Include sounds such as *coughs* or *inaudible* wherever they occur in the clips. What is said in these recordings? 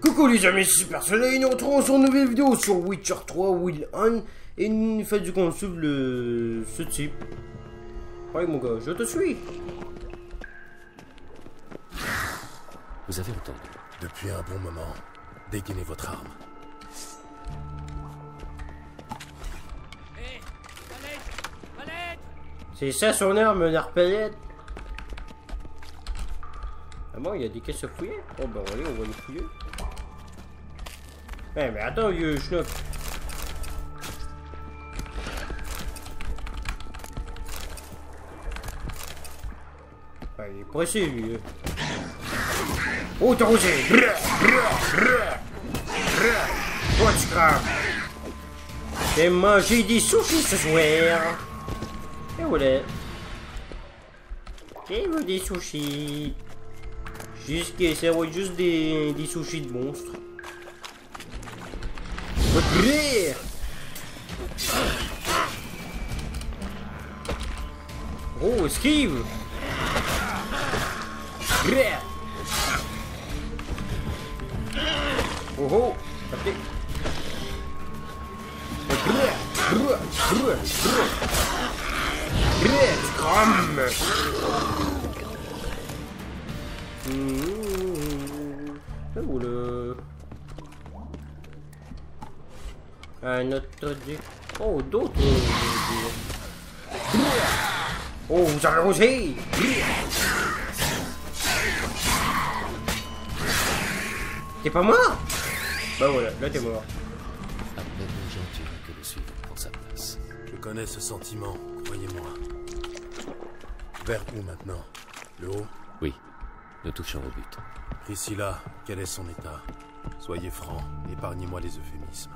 Coucou les amis, c'est Super Soleil, nous retrouvons sur une nouvelle vidéo sur Witcher 3 Will On et une fête du consul le ce type. Ouais mon gars, je te suis. Vous avez entendu Depuis un bon moment, dégainez votre arme. C'est ça son arme, l'arbalète. Ah bon, il y a des caisses à fouiller? Oh ben allez, on va les fouiller. Eh mais attends vieux schnock. Ah, il est pressé lui. Oh t'as osé Toi tu crames. J'ai mangé des sushis ce soir. Et voilà. J'ai vu des sushis. Jusqu'à ça être juste des, des sushis de monstres morrer! Oh, esquivo! Uhul! Aqui! Come! Hum, hum, hum. Un autre dé. Oh, d'autres. Oh, vous avez osé T'es pas mort? Bah voilà, là t'es mort. À peine gentil que le suivre prend sa place. Je connais ce sentiment, croyez-moi. Vers où maintenant? Le haut? Oui, nous touchons au but. Priscilla, quel est son état? Soyez franc, épargnez-moi les euphémismes.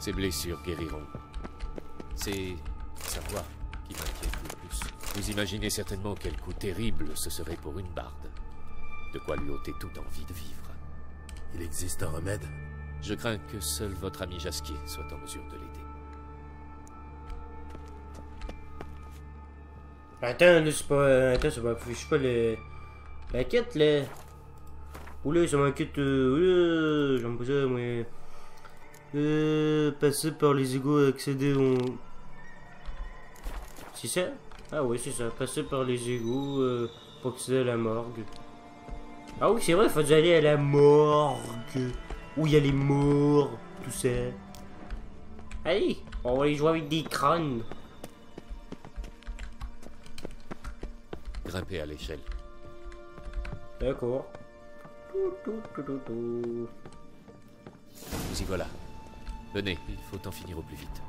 Ses blessures guériront. C'est sa voix qui m'inquiète le plus. Vous imaginez certainement quel coup terrible ce serait pour une barde. De quoi lui ôter toute envie de vivre. Il existe un remède? Je crains que seul votre ami Jasquier soit en mesure de l'aider. Attends, là, c'est pas. Attends, ça m'affiche pas le. La quête, là. Oula, ça m'inquiète. Euh... Oula, j'aime pas ça, moi. Euh. Passer par les égouts, accéder au. C'est ça Ah oui, c'est ça. Passer par les égouts euh, pour accéder à la morgue. Ah oui, c'est vrai, faut aller à la morgue. Où il y a les morts, tout ça. Allez, on va aller jouer avec des crânes. Grimpez à l'échelle. D'accord. Tout, tout, tout, tout, tout. Vous y voilà. Venez, il faut en finir au plus vite.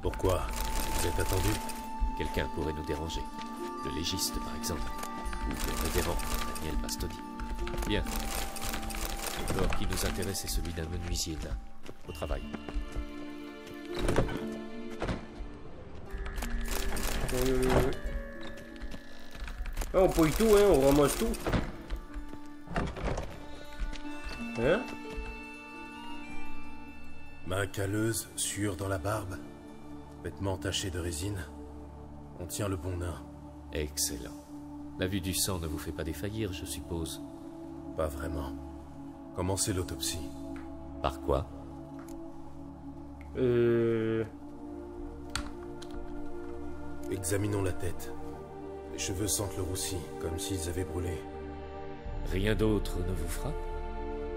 Pourquoi? Vous êtes attendu? Quelqu'un pourrait nous déranger. Le légiste, par exemple. Ou le révérend Daniel Bastoni. Bien. Le corps qui nous intéresse est celui d'un menuisier nain. Au travail. Euh... Ah, on pouille tout, hein, on ramasse tout. Hein? Main calleuse, sueur dans la barbe, vêtements tachés de résine. On tient le bon nain. Excellent. La vue du sang ne vous fait pas défaillir, je suppose. Pas vraiment. Commencez l'autopsie? Par quoi? Euh... Examinons la tête. Les cheveux sentent le roussi, comme s'ils avaient brûlé. Rien d'autre ne vous frappe?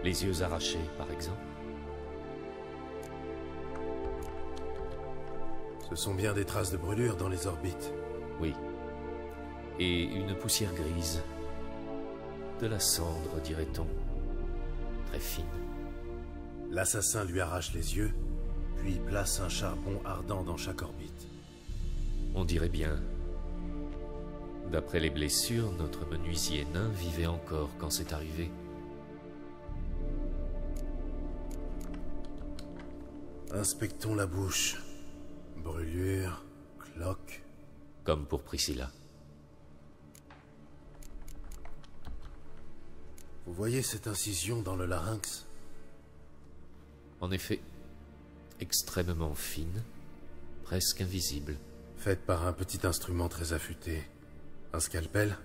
Les yeux arrachés, par exemple? Ce sont bien des traces de brûlure dans les orbites. Oui. Et une poussière grise. De la cendre, dirait-on. Très fine. L'assassin lui arrache les yeux, puis place un charbon ardent dans chaque orbite. On dirait bien. D'après les blessures, notre menuisier nain vivait encore quand c'est arrivé. Inspectons la bouche. Brûlure, cloque. Comme pour Priscilla. Vous voyez cette incision dans le larynx? En effet, extrêmement fine, presque invisible. Faite par un petit instrument très affûté. Un scalpel?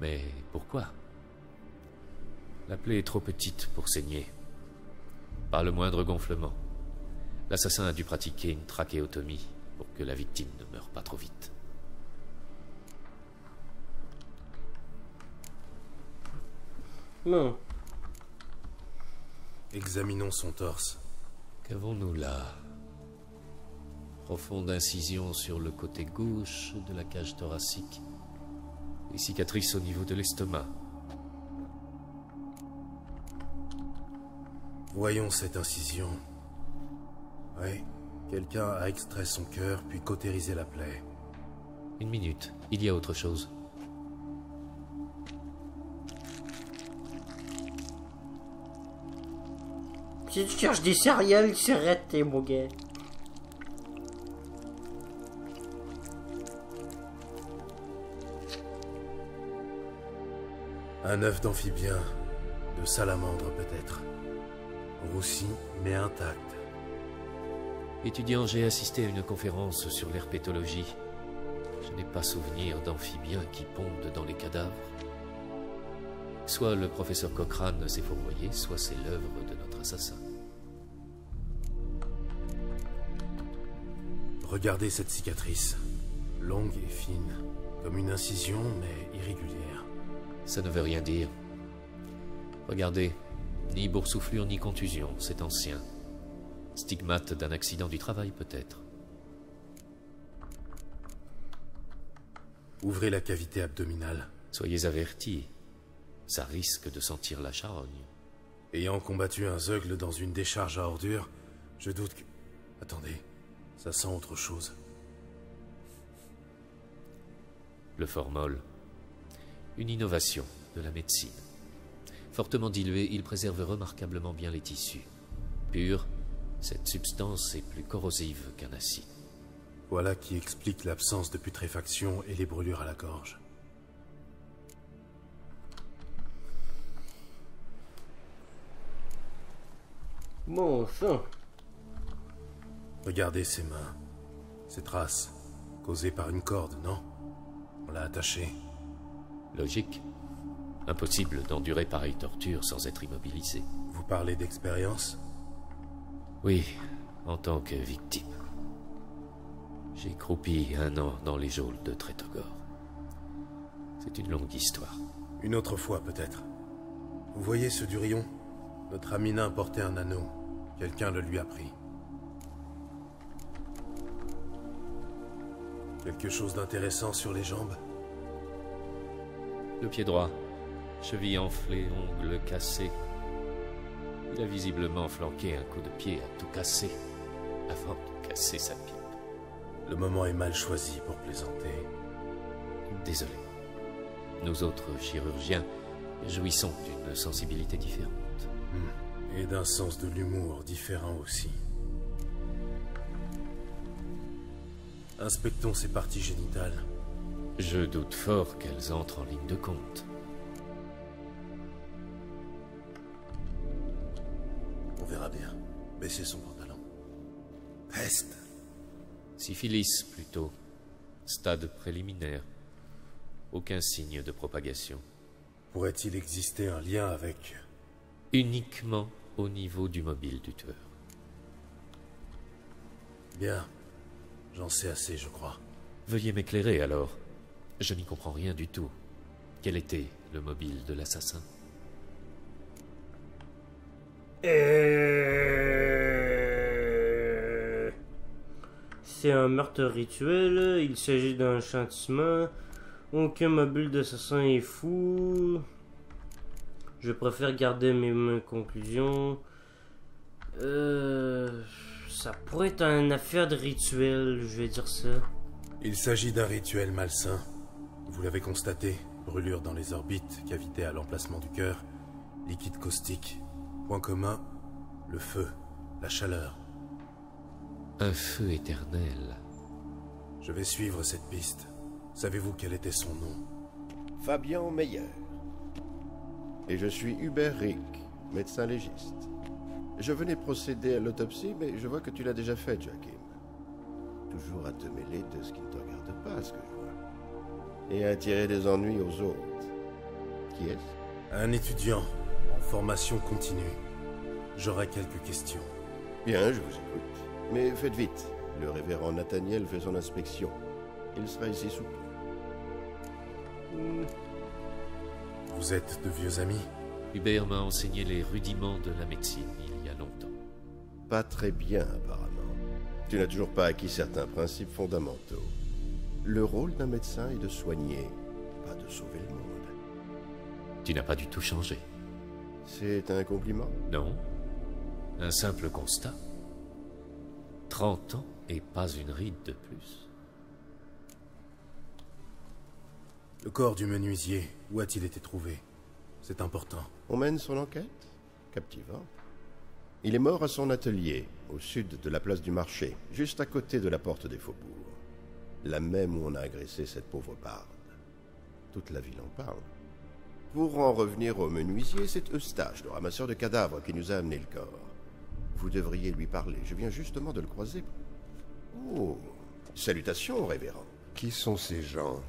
Mais pourquoi? La plaie est trop petite pour saigner. Pas le moindre gonflement. L'assassin a dû pratiquer une trachéotomie pour que la victime ne meure pas trop vite. Non. Examinons son torse. Qu'avons-nous là? Profonde incision sur le côté gauche de la cage thoracique. Et cicatrices au niveau de l'estomac. Voyons cette incision. Oui, quelqu'un a extrait son cœur puis cautérisé la plaie. Une minute, il y a autre chose. Si tu cherches des céréales, c'est raté, mon gars. Un œuf d'amphibien, de salamandre peut-être. Roussi, mais intact. Étudiant, j'ai assisté à une conférence sur l'herpétologie. Je n'ai pas souvenir d'amphibiens qui pondent dans les cadavres. Soit le professeur Cochrane s'est fourvoyé, soit c'est l'œuvre de notre assassin. Regardez cette cicatrice. Longue et fine, comme une incision, mais irrégulière. Ça ne veut rien dire. Regardez, ni boursouflure ni contusion, c'est ancien. Stigmate d'un accident du travail peut-être. Ouvrez la cavité abdominale. Soyez avertis, ça risque de sentir la charogne. Ayant combattu un zeugle dans une décharge à ordures, je doute que... Attendez, ça sent autre chose. Le formol. Une innovation de la médecine. Fortement dilué, il préserve remarquablement bien les tissus. Pur, cette substance est plus corrosive qu'un acide. Voilà qui explique l'absence de putréfaction et les brûlures à la gorge. Bon sang. Regardez ses mains. Ces traces, causées par une corde, non? On l'a attachée. Logique. Impossible d'endurer pareille torture sans être immobilisé. Vous parlez d'expérience? Oui, en tant que victime. J'ai croupi un an dans les geôles de Trétogor. C'est une longue histoire. Une autre fois, peut-être. Vous voyez ce Durion? Notre ami nain portait un anneau. Quelqu'un le lui a pris. Quelque chose d'intéressant sur les jambes? Le pied droit, cheville enflée, ongles cassés. Il a visiblement flanqué un coup de pied à tout casser, avant de casser sa pipe. Le moment est mal choisi pour plaisanter. Désolé. Nous autres chirurgiens jouissons d'une sensibilité différente. Hmm. Et d'un sens de l'humour différent aussi. Inspectons ces parties génitales. Je doute fort qu'elles entrent en ligne de compte. Syphilis plutôt. Stade préliminaire. Aucun signe de propagation. Pourrait-il exister un lien avec... Uniquement au niveau du mobile du tueur. Bien. J'en sais assez, je crois. Veuillez m'éclairer alors. Je n'y comprends rien du tout. Quel était le mobile de l'assassin? Euh... C'est un meurtre rituel, il s'agit d'un châtiment. Aucun mobile d'assassin est fou. Je préfère garder mes, mes conclusions. Euh, ça pourrait être une affaire de rituel, je vais dire ça. Il s'agit d'un rituel malsain. Vous l'avez constaté. Brûlure dans les orbites, cavité à l'emplacement du cœur, liquide caustique. Point commun, le feu, la chaleur. Un feu éternel. Je vais suivre cette piste. Savez-vous quel était son nom? Fabien Meyer. Et je suis Hubert Rick, médecin légiste. Je venais procéder à l'autopsie, mais je vois que tu l'as déjà faite, Joachim. Toujours à te mêler de ce qui ne te regarde pas, ce que je vois. Et à attirer des ennuis aux autres. Qui est-ce? Un étudiant, en Formation continue. J'aurai quelques questions. Bien, je vous écoute. Mais faites vite. Le révérend Nathaniel fait son inspection. Il sera ici sous peu. Vous êtes de vieux amis Hubert m'a enseigné les rudiments de la médecine il y a longtemps. Pas très bien, apparemment. Tu n'as toujours pas acquis certains principes fondamentaux. Le rôle d'un médecin est de soigner, pas de sauver le monde. Tu n'as pas du tout changé. C'est un compliment? Non. Un simple constat. 30 ans et pas une ride de plus. Le corps du menuisier, où a-t-il été trouvé? C'est important. On mène son enquête? Captivant. Il est mort à son atelier, au sud de la place du marché, juste à côté de la porte des faubourgs. La même où on a agressé cette pauvre barde. Toute la ville en parle. Pour en revenir au menuisier, c'est Eustache, le ramasseur de cadavres, qui nous a amené le corps. Vous devriez lui parler. Je viens justement de le croiser. Oh, salutations, révérend. Qui sont ces gens?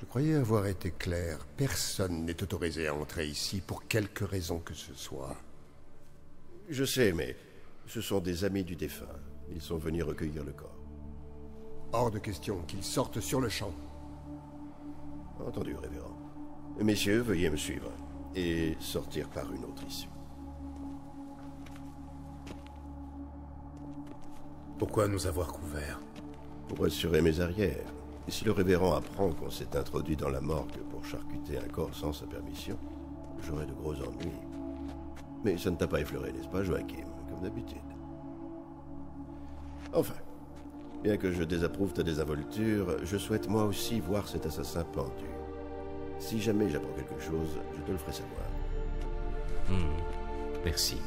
Je croyais avoir été clair. Personne n'est autorisé à entrer ici pour quelque raison que ce soit. Je sais, mais ce sont des amis du défunt. Ils sont venus recueillir le corps. Hors de question qu'ils sortent sur le champ. Entendu, révérend. Messieurs, veuillez me suivre et sortir par une autre issue. Pourquoi nous avoir couverts Pour assurer mes arrières. Et si le révérend apprend qu'on s'est introduit dans la morgue pour charcuter un corps sans sa permission, j'aurai de gros ennuis. Mais ça ne t'a pas effleuré, n'est-ce pas, Joachim, comme d'habitude Enfin, bien que je désapprouve ta désinvolture, je souhaite moi aussi voir cet assassin pendu. Si jamais j'apprends quelque chose, je te le ferai savoir. Hmm. Merci.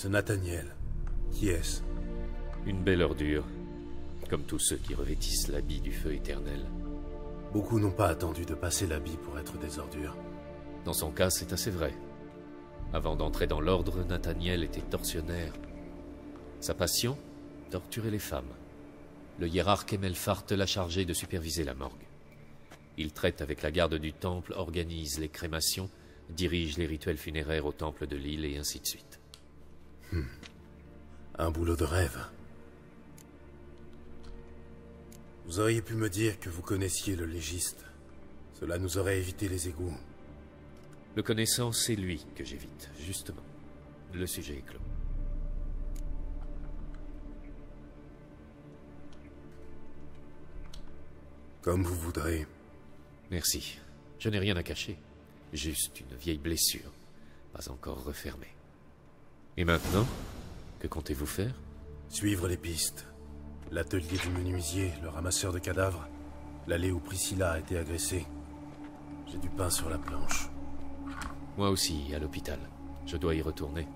Ce Nathaniel, qui est-ce? Une belle ordure. Comme tous ceux qui revêtissent l'habit du feu éternel. Beaucoup n'ont pas attendu de passer l'habit pour être des ordures. Dans son cas, c'est assez vrai. Avant d'entrer dans l'ordre, Nathaniel était tortionnaire. Sa passion Torturer les femmes. Le hiérarque Emelfart l'a chargé de superviser la morgue. Il traite avec la garde du temple, organise les crémations, dirige les rituels funéraires au temple de l'île et ainsi de suite. Un boulot de rêve. Vous auriez pu me dire que vous connaissiez le légiste. Cela nous aurait évité les égouts. Le connaissant, c'est lui que j'évite, justement. Le sujet est clos. Comme vous voudrez. Merci. Je n'ai rien à cacher. Juste une vieille blessure, pas encore refermée. Et maintenant, que comptez-vous faire? Suivre les pistes. L'atelier du menuisier, le ramasseur de cadavres. L'allée où Priscilla a été agressée. J'ai du pain sur la planche. Moi aussi, à l'hôpital. Je dois y retourner.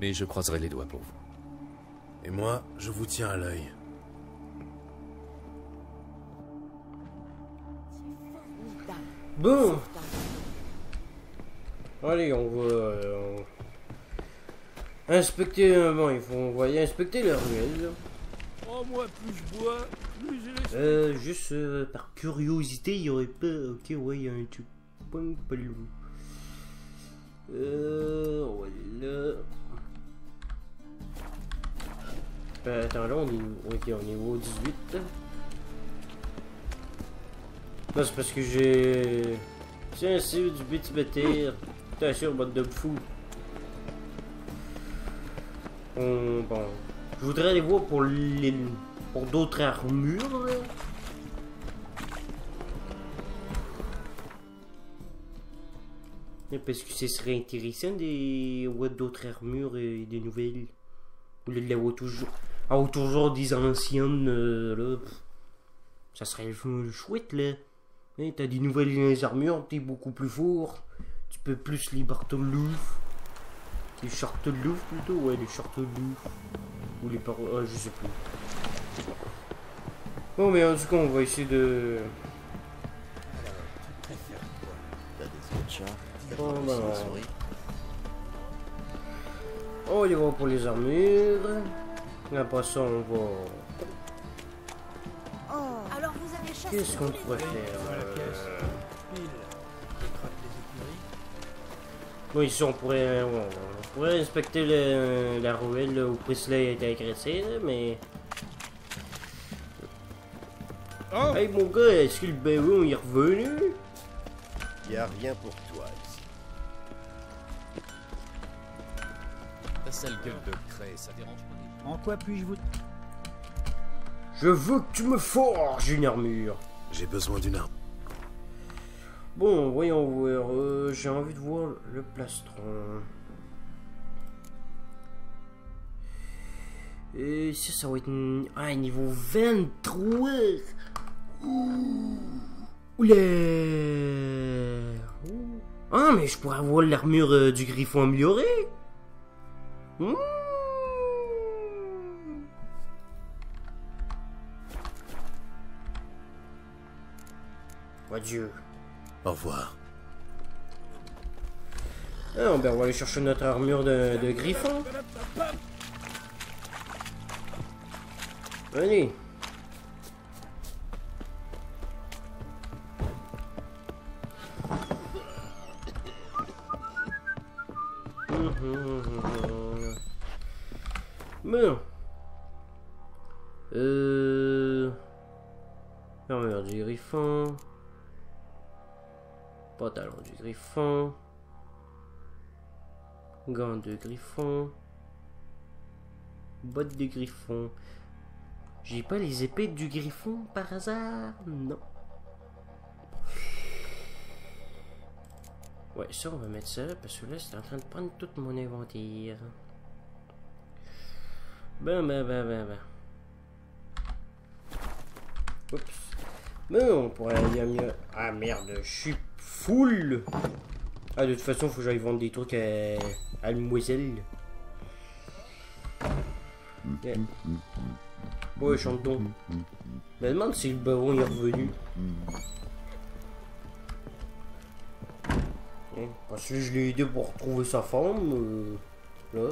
Mais je croiserai les doigts pour vous. Et moi, je vous tiens à l'œil. Bon Allez, on va... euh, on- Inspecter... euh, Bon, il faut y inspecter la ruelle. Oh, moi, plus je bois, plus j'ai les... Euh, juste euh, par curiosité, il y aurait pas... Ok, ouais, il y a un truc. Pas, loin. Euh... Voilà... Euh, attends, là, on est... Ok, on est au 18. Non, c'est parce que j'ai... Tiens, c'est du bêtibétaire. Attention, bande de fou. On... Bon... Je voudrais aller voir pour les... D'autres armures, Parce que ce serait intéressant de voir d'autres armures et des nouvelles. Lieu de l'avoir toujours... avoir toujours des anciennes, euh, là. Ça serait chou- chouette, là. Hein, T'as des nouvelles armures, t'es beaucoup plus fort. Tu peux plus les bartolouf. Les chartelouf plutôt, ouais, les chartelouf. Ou les par... ah, je sais plus. Bon, mais en tout cas, on va essayer de... Bon, ben, on y va pour les armures. Après ça, on va... Alors vous avez chassé Qu'est-ce qu'on pourrait faire euh. Oui, ici, on pourrait, on, pourrait inspecter le- la ruelle là, où Prisley a été agressé, là, mais... Oh Hey, mon gars, est-ce que le baron est revenu? Y a rien pour toi ici. Ta sale gueule de craie, ça dérange pas En quoi puis-je vous... Je veux que tu me forges une armure. J'ai besoin d'une arme. Bon, voyons voir. euh, J'ai envie de voir le plastron. Et ça, ça va être... Ah, niveau 23 Ouh. Oula Ouh. Ah, mais je pourrais avoir l'armure euh, du griffon améliorée Ouh. Adieu. Au revoir. Ah, ben on va aller chercher notre armure de, de griffon. Allez. Bon. Euh... Armure du griffon. Pantalon du griffon. Gants de griffon. Bottes de griffon. J'ai pas les épées du griffon par hasard? Non. Ouais, ça, on va mettre ça, parce que là, c'est en train de prendre tout mon inventaire. Ben, ben, ben, ben, ben. Oups. Mais on pourrait aller mieux. Ah merde, je suis full. Ah, de toute façon, faut que j'aille vendre des trucs à, à Mademoiselle. Yeah. Ouais, chante donc. Demande si le baron est revenu. Hein, Parce que je l'ai aidé pour retrouver sa femme. euh, là.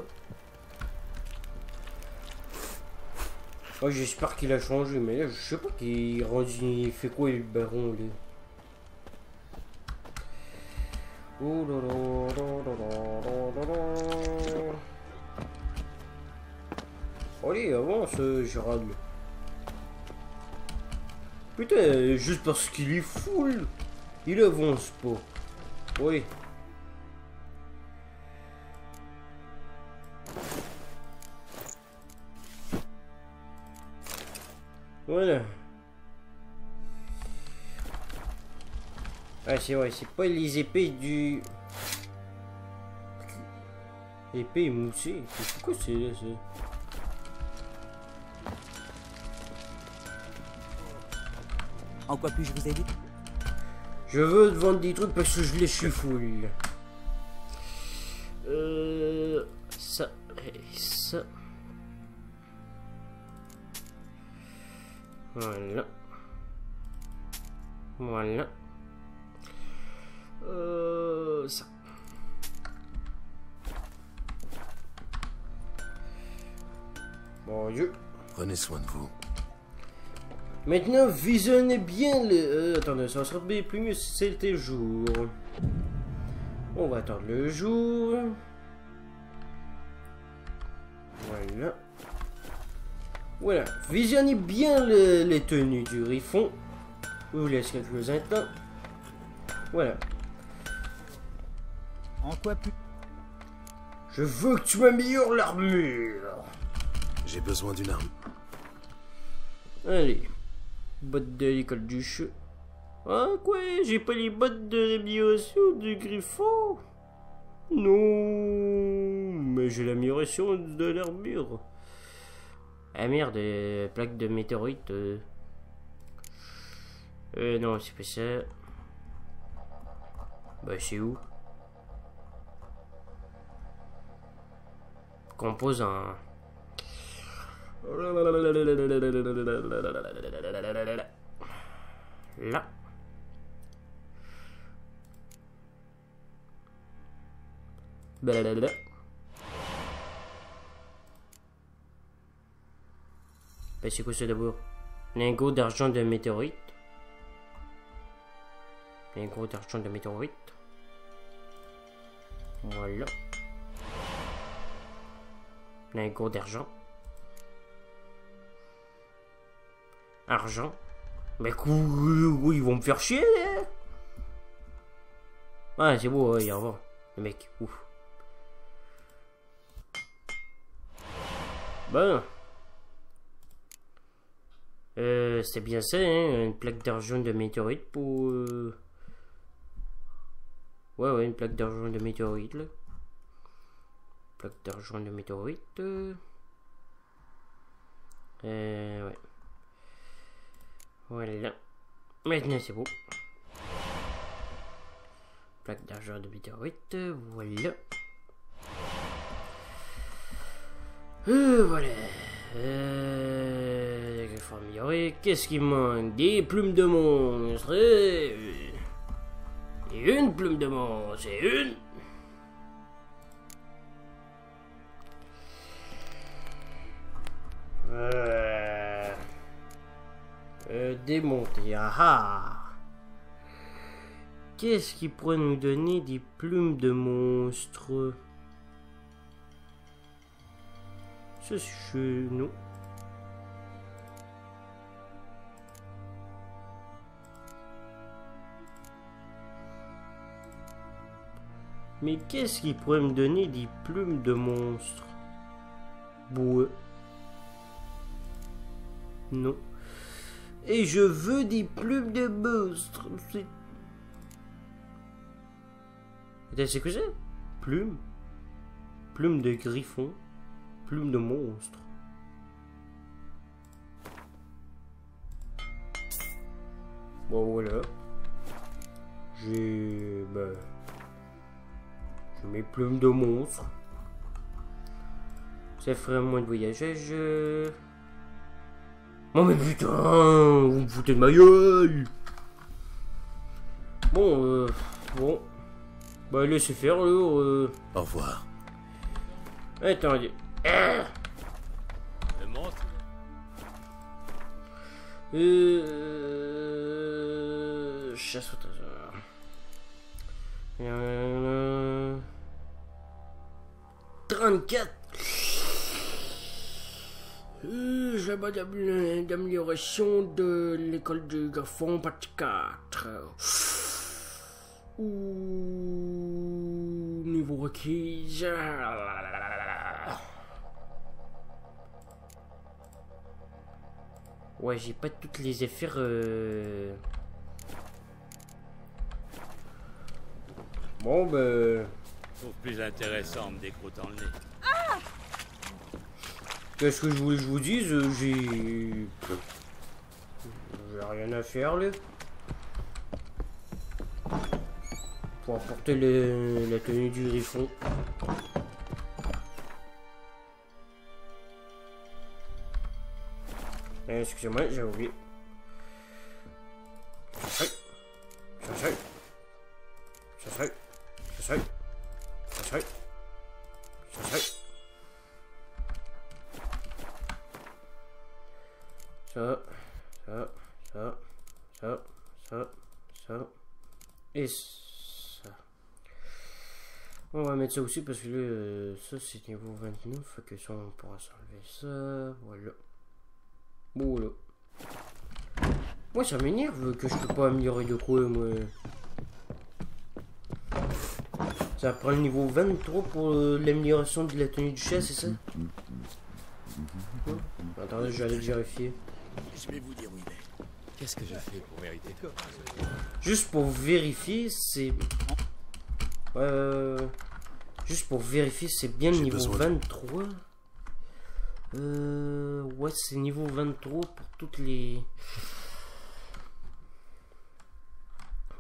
Ouais, j'espère qu'il a changé, mais là, je sais pas qu'il rendu. Fait quoi le baron là Oh là là là là là là là. Allez, avance, euh, Gérald. Putain, juste parce qu'il est full, il avance pas. Oui. Voilà. Ah, c'est vrai, c'est pas les épées du. Épée émoussée. C'est quoi c'est là, ça? En quoi puis-je vous aider? Je veux te vendre des trucs parce que je les suis full. Euh. Ça. Et ça. Voilà. Voilà. Euh. Ça. Bon Dieu. Prenez soin de vous. Maintenant, visionnez bien le... Euh, attendez, ça serait bien plus mieux si c'était le jour. On va attendre le jour. Voilà. Voilà. Visionnez bien le- les tenues du griffon. Je vous laisse quelques instants. Voilà. En quoi puis... Je veux que tu m'améliores l'armure. J'ai besoin d'une arme. Allez. Bottes de l'école du cheveu. Ah quoi J'ai pas les bottes de l'amélioration du griffon? Non Mais j'ai l'amélioration de l'armure. Ah merde, euh, plaque de météorite. Euh, Euh, non, c'est pas ça. Bah c'est où? Composant. Là. Ben, c'est quoi d'argent de météorite. Lingot d'argent de météorite. Voilà. Lingot d'argent. Argent. Mais cou- ils vont me faire chier, là. Ouais, c'est beau, ouais, au revoir. Le mec, ouf. Bon. Euh, c'est bien ça, hein, une plaque d'argent de météorite pour... euh, Ouais, ouais, une plaque d'argent de météorite, là. Plaque d'argent de météorite. Euh, euh, ouais. Voilà. Maintenant, c'est beau. Plaque d'argent de météorite, voilà. Euh, voilà. Euh, améliorer. Qu'est-ce qui me manque? Des plumes de monstre. une plume de monstre. Et une. Euh, euh, démonter. Ah ah. Qu'est-ce qui pourrait nous donner des plumes de monstre? Chez nous. Mais qu'est-ce qui pourrait me donner des plumes de monstre? Boueux. Non. Et je veux des plumes de monstre. C'est c'est quoi ça? Plume Plume de griffon Plume de monstre Bon voilà. J'ai... Ben... J'ai mes plumes de monstre. Ça ferait moins de voyagage. euh. Oh mais putain Vous me foutez de ma gueule Bon, euh... Bon. Bah laissez faire alors. Euh... Au revoir. Attendez. Ah Le monstre Euh... Chasse au trésor. Euh... 34 euh, Je la d'am- d'amélioration de l'école du garçon, partie 4. Ouh, niveau requis. Ouais, j'ai pas toutes les effets. Euh... Bon, ben. Je trouve plus intéressant en me décroûtant le nez. Qu'est-ce que je voulais que je vous dise euh, J'ai. Rien à faire là. Pour apporter la tenue du griffon. Euh, Excusez-moi, j'ai oublié. Ça, ça, ça, ça, ça, ça, et ça. On va mettre ça aussi parce que là, euh, ça c'est niveau 29, fait que ça on pourra s'enlever ça, voilà. Voilà. Moi ça m'énerve que je peux pas améliorer de quoi, moi. Ça prend le niveau 23 pour euh, l'amélioration de la tenue du chat, c'est ça? Attendez, je vais aller vérifier. Je vais vous dire où il est. Qu'est-ce que j'ai fait pour mériter Juste pour vérifier, c'est. Euh. Juste pour vérifier, c'est bien le niveau besoin de- 23. Euh. Ouais, c'est niveau 23 pour toutes les.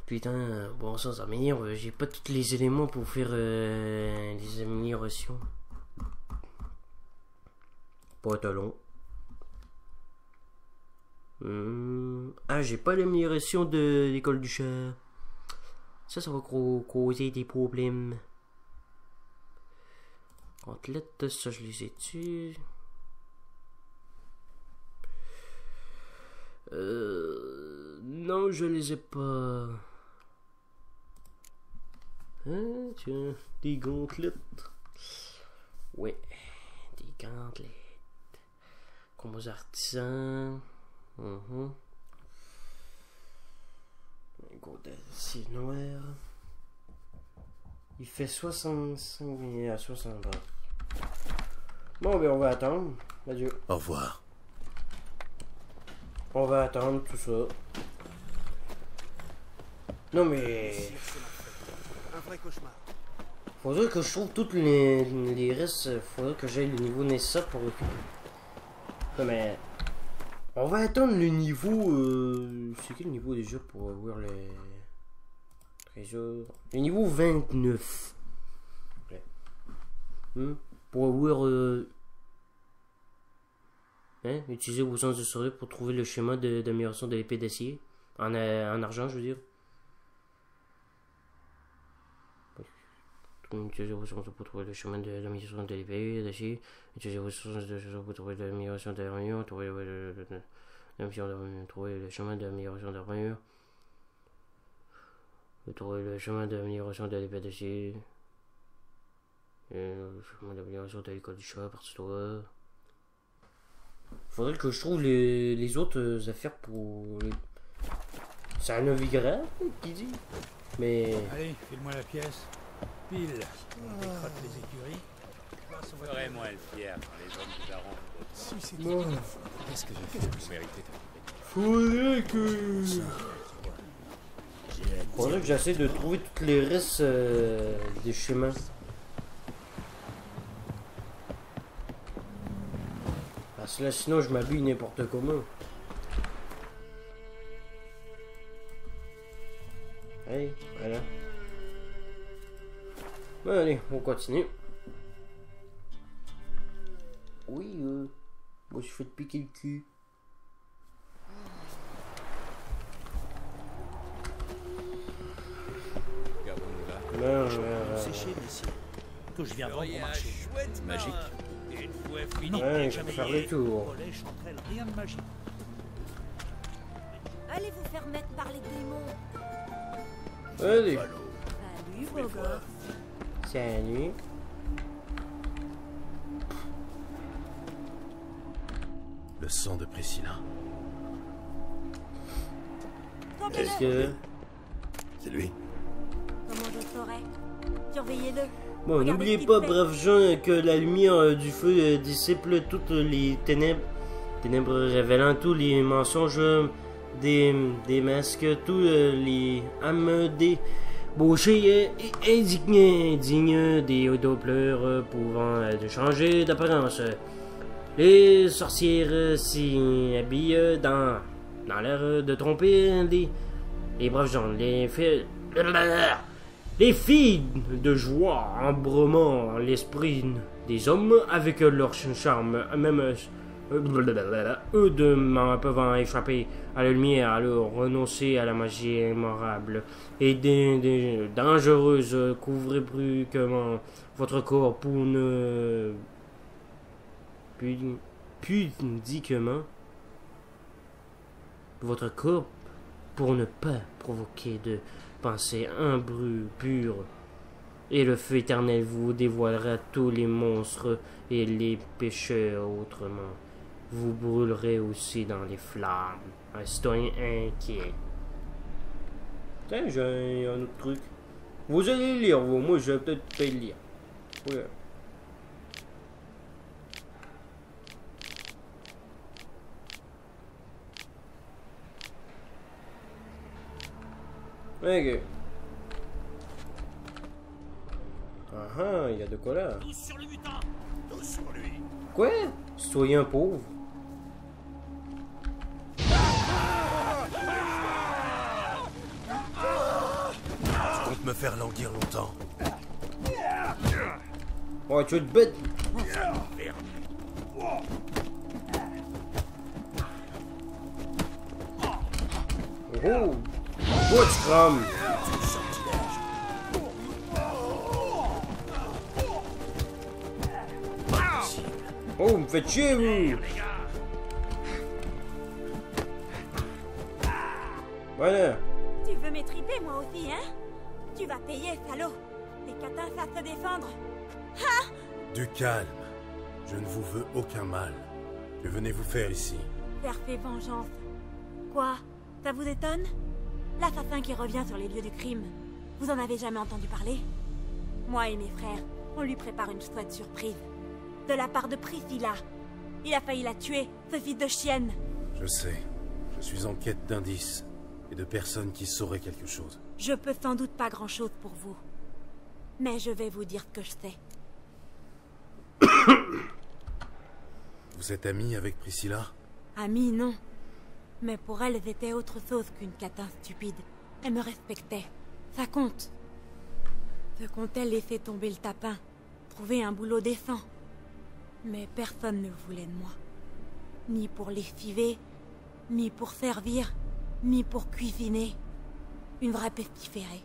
Putain, bon, ça, ça m'énerve. J'ai pas tous les éléments pour faire euh, les améliorations. Pantalon. Hmm. Ah, j'ai pas l'amélioration de l'école du chat. Ça, ça va cau- causer des problèmes. Athlètes, ça je les ai tués. Euh, non, je les ai pas. Hein, tiens, des gauntelettes. Ouais, des gauntelettes. Combos artisans. Mhm. Un gros d'acier noir. Il fait 65 à 60 ans. Bon, ben on va attendre. Adieu. Au revoir. On va attendre tout ça. Non mais... Un vrai cauchemar. Faudrait que je trouve toutes les, les restes. Faudrait que j'aille le niveau nécessaire pour récupérer. Non mais... On va attendre le niveau... euh, C'est quel niveau déjà pour avoir les... Trésors... Le niveau 29. Ouais. Hmm? Pour avoir... euh, Hein? Utiliser vos sens de survie pour trouver le schéma de- d'amélioration de, l'épée d'acier. Euh, en argent, je veux dire. Utilisez vos sens pour trouver le chemin de l'amélioration de l'épée d'acier. Utilisez vos sens de survie pour trouver l'amélioration de l'armure. Trouver le- le- le- l'amélioration de- trouver le chemin d'amélioration de l'armure. Trouver le chemin d'amélioration de l'épée d'acier. Le chemin d'amélioration de l'école du chat, partout Faudrait que je trouve les, les autres euh, affaires pour. les- C'est un Novigrad qui dit. Mais. Allez, file-moi la pièce. Pile. On décrotte les écuries. Je serais moins le fier quand les hommes du baron Qu'est-ce que j'ai fait Vous méritez Faudrait que. Faudrait que j'essaie de trouver toutes les restes euh, des chemins. Parce que là, sinon, je m'habille n'importe comment. Allez, voilà. Bon, allez, on continue. Oui, euh. Moi, je fais de piquer le cul. Là. Que je viens vendre au marché. Magique. Une fois fini. Ouais, faut jamais faire le tour. Rien de magique. Allez vous faire mettre par les démons. Allez, Salut, beau gosse. salut. Le sang de Priscilla. Est-ce que. C'est lui. Surveillez-le. Bon, n'oubliez pas, braves gens, que la lumière euh, du feu euh, dissipe toutes les ténèbres. Ténèbres révélant tous les mensonges des, des masques, tous euh, les âmes des bouchers euh, et indignés, indignes des doppeleurs euh, pouvant changer d'apparence. Les sorcières s'y habillent dans, dans l'air de tromper les, les braves gens, les filles. Les filles de joie embrumant l'esprit des hommes avec leur charme, même eux de m'en peuvent échapper à la lumière, alors renoncer à la magie immorable et des, des dangereuses, couvrez brusquement votre corps pour ne pu- pudiquement votre corps pour ne pas provoquer de pensée impure. Et le feu éternel vous dévoilera tous les monstres et les pécheurs autrement. Vous brûlerez aussi dans les flammes. Un citoyen inquiet. Tiens, j'ai un autre truc. Vous allez le lire, vous. Moi, je vais peut-être pas le lire. Ouais. Ok. Ah ah, il y a de quoi là. Tous sur le mutant Tous sur lui Quoi? Citoyen pauvre faire languir longtemps. Oh, tu es bête Oh tu crames Oh, me faites chier, vous Voilà. Du calme. Je ne vous veux aucun mal. Que venez-vous faire ici? Faire vengeance. Quoi? Ça vous étonne? L'assassin qui revient sur les lieux du crime. Vous en avez jamais entendu parler? Moi et mes frères, on lui prépare une chouette surprise. De la part de Priscilla. Il a failli la tuer, ce fils de chienne. Je sais. Je suis en quête d'indices. Et de personnes qui sauraient quelque chose. Je peux sans doute pas grand-chose pour vous. Mais je vais vous dire ce que je sais. *coughs* Vous êtes ami avec Priscilla? Amie, non. Mais pour elle, c'était autre chose qu'une catin stupide. Elle me respectait. Ça compte. Ce compte-elle laisser tomber le tapin. Trouver un boulot décent. Mais personne ne voulait de moi. Ni pour lessiver, ni pour servir, ni pour cuisiner. Une vraie pestiférée.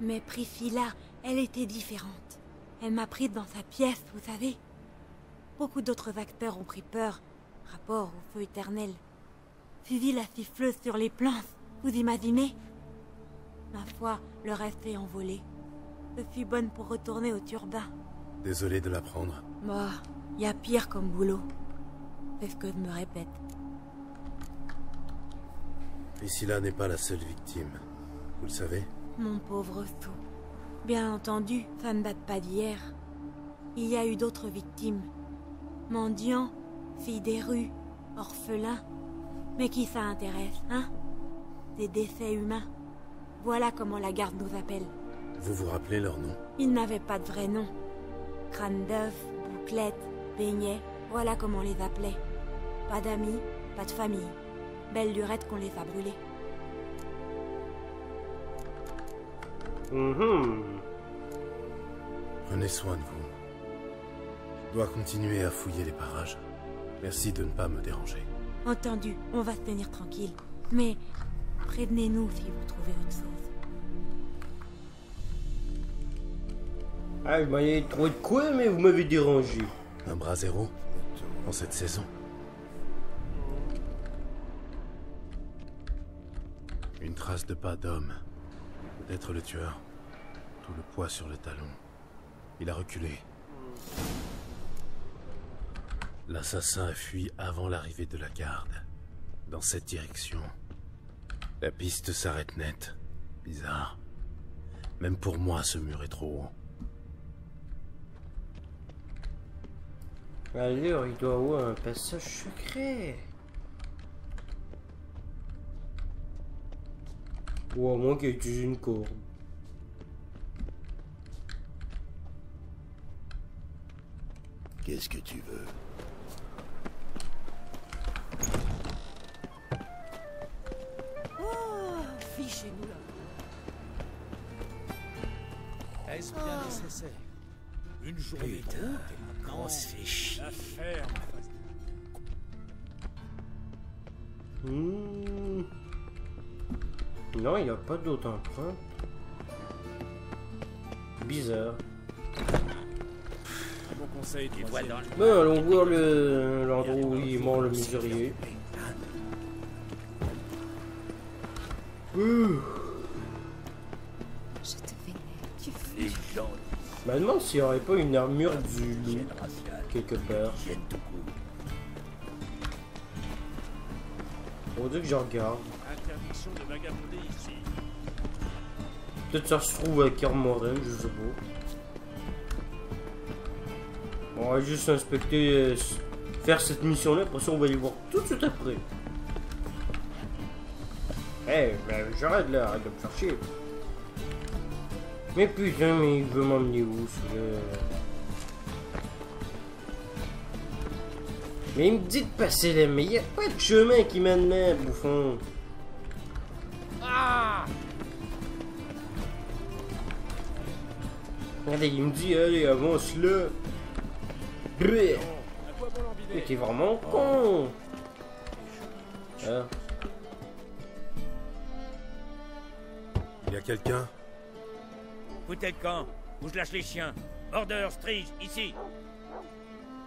Mais Priscilla, elle était différente. Elle m'a prise dans sa pièce, vous savez. Beaucoup d'autres acteurs ont pris peur, rapport au feu éternel. Suivi la siffleuse sur les planches, vous imaginez? Ma foi, le reste est envolé. Je suis bonne pour retourner au turbin. Désolé de l'apprendre. Moi, y a pire comme boulot. C'est ce que je me répète. Priscilla n'est pas la seule victime. Vous le savez? Mon pauvre tout. Bien entendu, ça ne date pas d'hier. Il y a eu d'autres victimes. Mendiants, filles des rues, orphelins. Mais qui ça intéresse, hein? Des décès humains. Voilà comment la garde nous appelle. Vous vous rappelez leur nom? Ils n'avaient pas de vrai nom. Crâne d'œuf, bouclette, beignet, voilà comment on les appelait. Pas d'amis, pas de famille. Belle lurette qu'on les a brûlés. Mhm. Prenez soin de vous. Je dois continuer à fouiller les parages. Merci de ne pas me déranger. Entendu, on va se tenir tranquille. Mais prévenez-nous si vous trouvez autre chose. Ah, je m'avais trouvé de quoi, mais vous m'avez dérangé. Un bras zéro En cette saison Une trace de pas d'homme. Peut-être le tueur. Tout le poids sur le talon. Il a reculé. L'assassin a fui avant l'arrivée de la garde. Dans cette direction. La piste s'arrête net. Bizarre. Même pour moi, ce mur est trop haut. Alors, il doit avoir un passage secret. Ou à moins qu'il utilise une corde. Qu'est-ce que tu veux? Oh, fichez-nous là. Est-ce bien nécessaire? Une journée de route et maintenant... fait chier. La ferme Hmm. Non, il n'y a pas d'autre empreinte. Bizarre. Mon conseil, tu vois dans le... Bon, allons voir le- l'endroit où il est mort le misérieux. Ouh. Je demande s'il n'y aurait pas une armure du loup quelque part. On dirait que je regarde. Peut-être ça se trouve à Kermoren, je sais pas. On va juste inspecter, euh, faire cette mission-là, après ça on va y voir tout de suite après. Eh, ben j'arrête là, arrête de me faire chier. Mais putain, mais il veut m'emmener où celui-là Mais il me dit de passer là, mais il a pas de chemin qui mène là, bouffon. Regardez, il me dit, allez, avance là. Mais t'es vraiment con. Ah. Il y a quelqu'un? Foutez le camp, ou je lâche les chiens. Order, Strige, ici.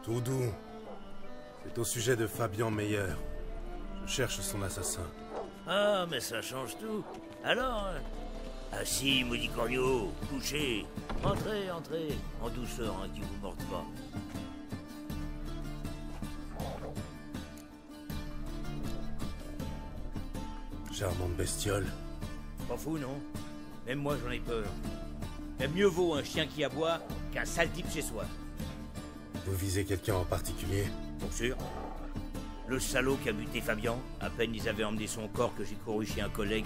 Tout doux. C'est au sujet de Fabian Meyer. Je cherche son assassin. Ah, mais ça change tout. Alors hein Assis, maudit Cornio, couchez. Entrez, entrez, en douceur, hein, qui vous morde pas. Charmante bestiole. Pas fou, non? Même moi, j'en ai peur. Mais mieux vaut un chien qui aboie qu'un sale type chez soi. Vous visez quelqu'un en particulier? Pour sûr. Le salaud qui a buté Fabian, à peine ils avaient emmené son corps que j'ai couru chez un collègue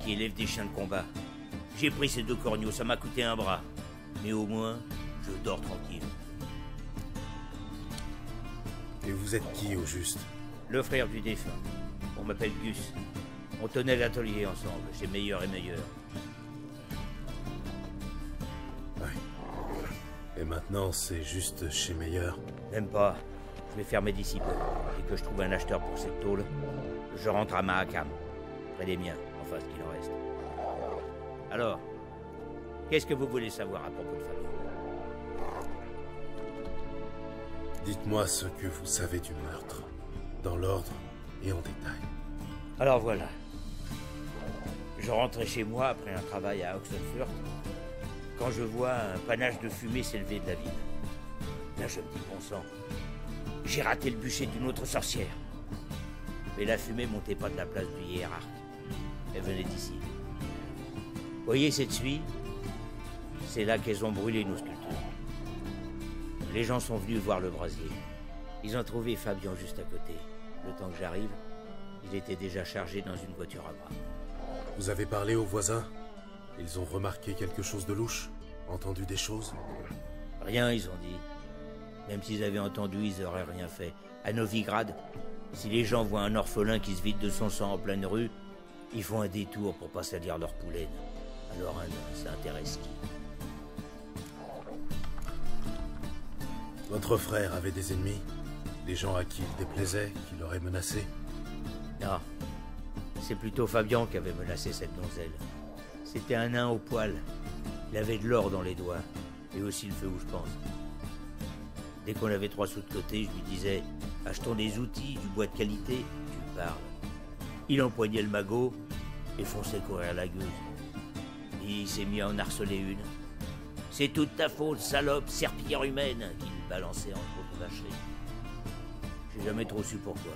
qui élève des chiens de combat. J'ai pris ces deux corneaux, ça m'a coûté un bras. Mais au moins, je dors tranquille. Et vous êtes qui au juste? Le frère du défunt. On m'appelle Gus. On tenait l'atelier ensemble, chez Meilleur et Meilleur. Et maintenant, c'est juste chez Meilleur Même pas. Je vais fermer d'ici peu. Et que je trouve un acheteur pour cette tôle, je rentre à Mahakam. Près des miens, enfin ce qu'il en reste. Alors, qu'est-ce que vous voulez savoir à propos de Fabien? Dites-moi ce que vous savez du meurtre, dans l'ordre et en détail. Alors voilà. Je rentrais chez moi après un travail à Oxenfurt quand je vois un panache de fumée s'élever de la ville. Là, je me dis, bon sang, j'ai raté le bûcher d'une autre sorcière. Mais la fumée montait pas de la place du hiérarque. Elle venait d'ici. Voyez cette suie? C'est là qu'elles ont brûlé nos sculptures. Les gens sont venus voir le brasier. Ils ont trouvé Fabian juste à côté. Le temps que j'arrive, il était déjà chargé dans une voiture à bras. Vous avez parlé aux voisins Ils ont remarqué quelque chose de louche Entendu des choses Rien, ils ont dit. Même s'ils avaient entendu, ils auraient rien fait. À Novigrad, si les gens voient un orphelin qui se vide de son sang en pleine rue, ils font un détour pour pas salir leur poulaine. Alors ça intéresse qui Votre frère avait des ennemis Des gens à qui il déplaisait, qui l'auraient menacé Non. C'est plutôt Fabian qui avait menacé cette donzelle. C'était un nain au poil. Il avait de l'or dans les doigts. Et aussi le feu où je pense. Dès qu'on avait trois sous de côté, je lui disais Achetons des outils, du bois de qualité, tu parles. Il empoignait le magot et fonçait courir la gueuse. Il s'est mis à en harceler une. C'est toute ta faute, salope, serpillière humaine, qu'il balançait entre vacheries. J'ai jamais trop su pourquoi.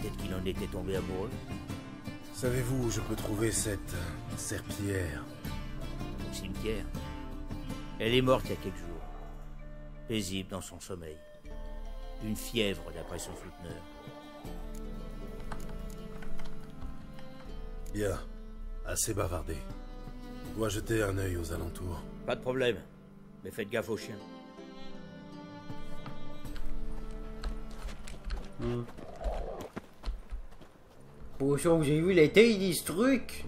Peut-être qu'il en était tombé amoureux. Savez-vous où je peux trouver cette euh, serpillière Au cimetière. Elle est morte il y a quelques jours. Paisible dans son sommeil. Une fièvre d'après son souteneur. Bien. Assez bavardé. Je dois jeter un œil aux alentours. Pas de problème. Mais faites gaffe aux chiens. Hmm. Potion, vous avez vu la taille de ce truc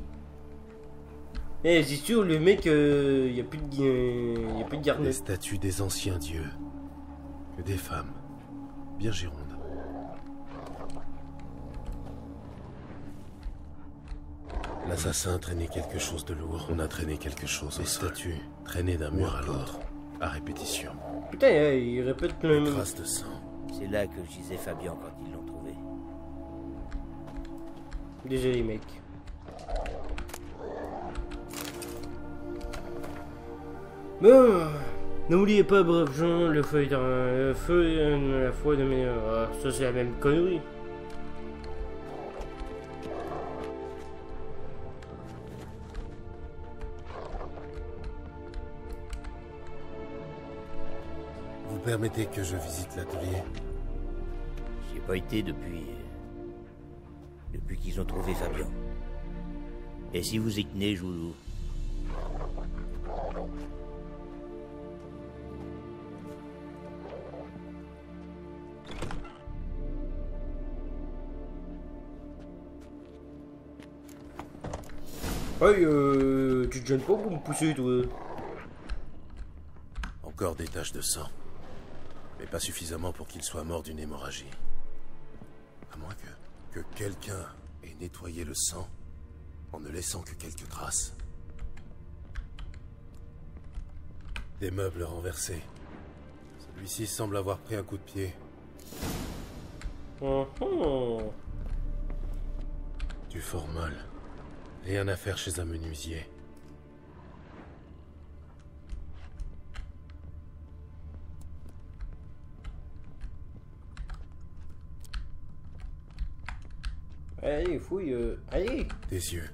Eh, c'est sûr, le mec, il y a plus de, euh, y a plus de Des garnet. statues des anciens dieux. Que des femmes. Bien girondes. L'assassin traînait quelque chose de lourd. On a traîné quelque chose au sol. statues traînaient d'un mur à l'autre. À répétition. Putain, il répète le même. Traces de sang. C'est là que je disais Fabian quand ils l'ont. Désolé, mec. Bon, n'oubliez pas, brave gens, le feu est un le feu est la foi de meilleur. Ah, ça, c'est la même connerie. Vous permettez que je visite l'atelier? J'y ai pas été depuis. Depuis qu'ils ont trouvé Fabian. Et si vous y tenez, je vous. Ouais, euh, tu te gênes pas pour me pousser, toi Encore des taches de sang. Mais pas suffisamment pour qu'il soit mort d'une hémorragie. À moins que, que quelqu'un ait nettoyé le sang en ne laissant que quelques traces. Des meubles renversés. Celui-ci semble avoir pris un coup de pied. Hum, hum. Du formol. Rien à faire chez un menuisier. Allez, fouille. euh, Allez. Des yeux.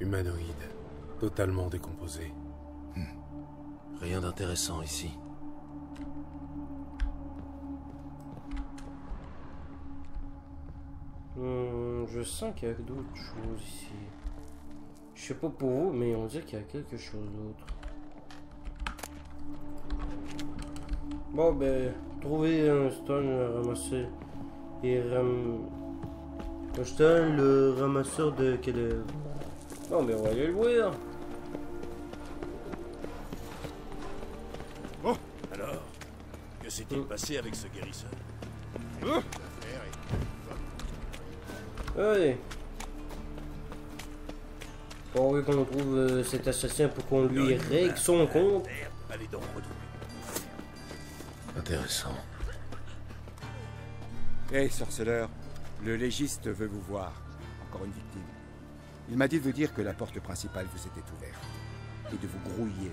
Humanoïdes. Totalement décomposés. Rien d'intéressant ici. Hum, je sens qu'il y a d'autres choses ici. Je sais pas pour vous, mais on dirait qu'il y a quelque chose d'autre. Bon, ben, trouver un stone ramassé et ram... Stone, le ramasseur de cadavres. Bon, mais on va aller le voir. Alors, que s'est-il passé avec ce guérisseur? Allez. Bon, oui, qu'on trouve euh, cet assassin pour qu'on lui règle son compte? Allez donc. Intéressant. Hé, sorceleur, le légiste veut vous voir. Encore une victime. Il m'a dit de vous dire que la porte principale vous était ouverte. Et de vous grouiller.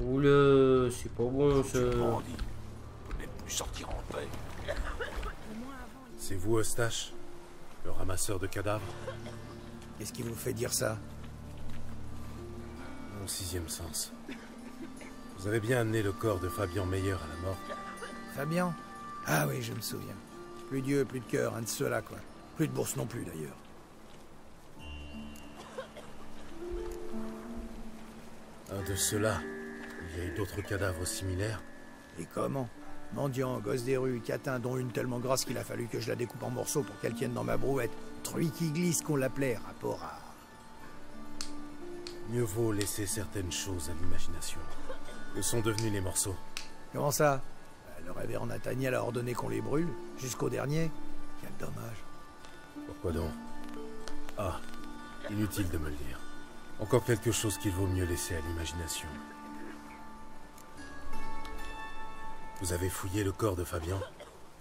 Oula, c'est pas bon ça. Bandit. On peut même plus sortir en paix. C'est vous, Eustache Le ramasseur de cadavres? Qu'est-ce qui vous fait dire ça? Mon sixième sens. Vous avez bien amené le corps de Fabian Meyer à la mort. Fabien Ah oui, je me souviens. Plus d'yeux, plus de cœur, un de ceux-là, quoi. Plus de bourse non plus, d'ailleurs. Un de ceux-là. Il y a eu d'autres cadavres similaires. Et comment? Mendiant, gosse des rues, catin, dont une tellement grasse qu'il a fallu que je la découpe en morceaux pour qu'elle tienne dans ma brouette. Truie qui glisse qu'on l'appelait, rapport à... Mieux vaut laisser certaines choses à l'imagination. Que sont devenus les morceaux Comment ça Euh, Le révérend Nathaniel a ordonné qu'on les brûle, jusqu'au dernier. Quel dommage. Pourquoi donc Ah, inutile de me le dire. Encore quelque chose qu'il vaut mieux laisser à l'imagination. Vous avez fouillé le corps de Fabian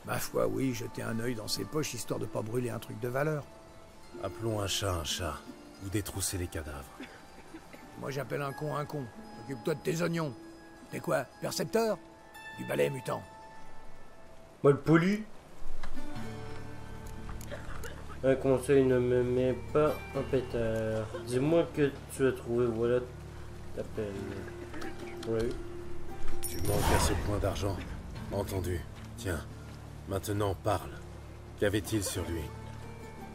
Ma foi, oui, jeter un œil dans ses poches histoire de pas brûler un truc de valeur. Appelons un chat un chat. Vous détroussez les cadavres. Moi, j'appelle un con un con. Occupe-toi de tes oignons. T'es quoi Percepteur Du balai mutant. Mal poli. Un conseil ne me met pas en pétard. Dis-moi que tu as trouvé, voilà, t'appelles. Oui. Tu manques à ce point d'argent. Entendu. Tiens, maintenant parle. Qu'avait-il sur lui